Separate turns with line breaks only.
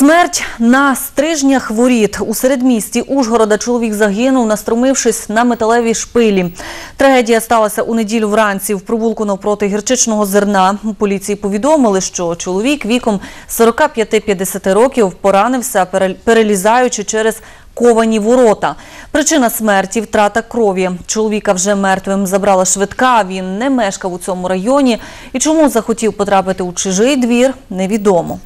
Смерть на стрижнях воріт. У середмісті Ужгорода чоловік загинув, настромившись на металевій шпилі. Трагедія сталася у неділю вранці в провулку навпроти гірчичного зерна. У поліції повідомили, що чоловік віком 45-50 років поранився, перелізаючи через ковані ворота. Причина смерті – втрата крові. Чоловіка вже мертвим забрала швидка, він не мешкав у цьому районі. І чому захотів потрапити у чужий двір – невідомо.